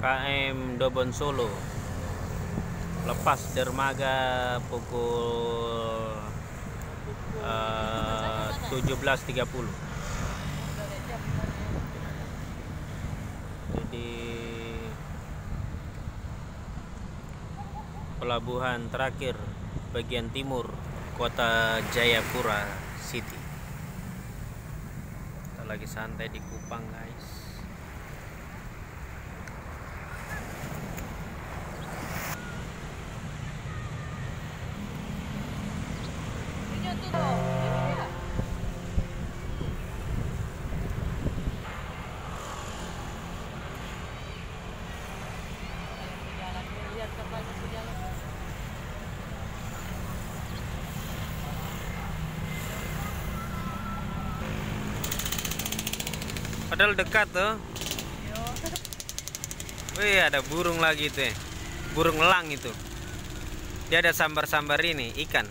KM Dobon Solo. Lepas dermaga pukul eh, 17.30 jadi pelabuhan terakhir bagian timur kota Jayapura City. Kita lagi santai di Kupang guys Punya tuh tuh. Ini dia. Jalan lihat kapalnya berjalan. Padahal dekat tuh Yo. Wih ada burung lagi tuh. Burung elang itu Dia ada sambar-sambar ini ikan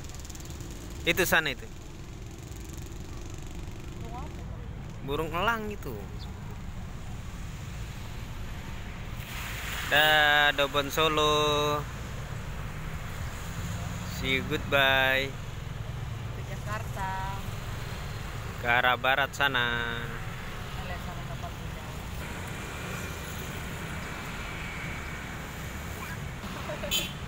Itu sana itu. Burung elang itu. Dah Dobon Solo. See you goodbye. Ke Jakarta. Ke arah barat sana. Kapal berjalan.